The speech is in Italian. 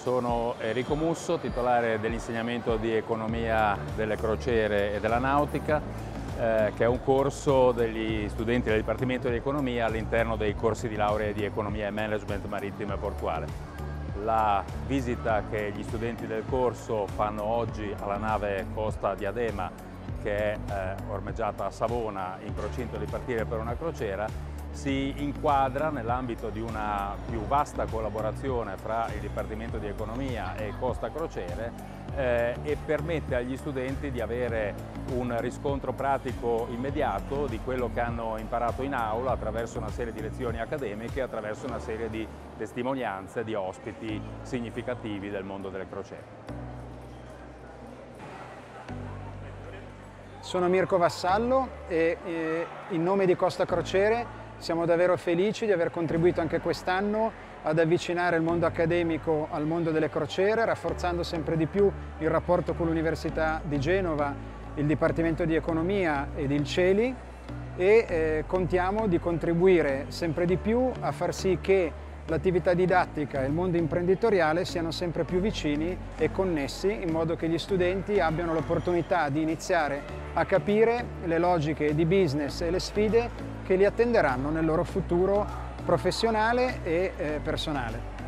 sono Enrico Musso, titolare dell'insegnamento di economia delle crociere e della nautica, eh, che è un corso degli studenti del Dipartimento di Economia all'interno dei corsi di laurea di economia e management marittimo e portuale. La visita che gli studenti del corso fanno oggi alla nave Costa Diadema, che è eh, ormeggiata a Savona in procinto di partire per una crociera, si inquadra nell'ambito di una più vasta collaborazione fra il Dipartimento di Economia e Costa Crociere eh, e permette agli studenti di avere un riscontro pratico immediato di quello che hanno imparato in aula attraverso una serie di lezioni accademiche, attraverso una serie di testimonianze di ospiti significativi del mondo delle crociere. Sono Mirko Vassallo e, e in nome di Costa Crociere siamo davvero felici di aver contribuito anche quest'anno ad avvicinare il mondo accademico al mondo delle crociere, rafforzando sempre di più il rapporto con l'Università di Genova, il Dipartimento di Economia ed il CELI e eh, contiamo di contribuire sempre di più a far sì che l'attività didattica e il mondo imprenditoriale siano sempre più vicini e connessi in modo che gli studenti abbiano l'opportunità di iniziare a capire le logiche di business e le sfide che li attenderanno nel loro futuro professionale e eh, personale.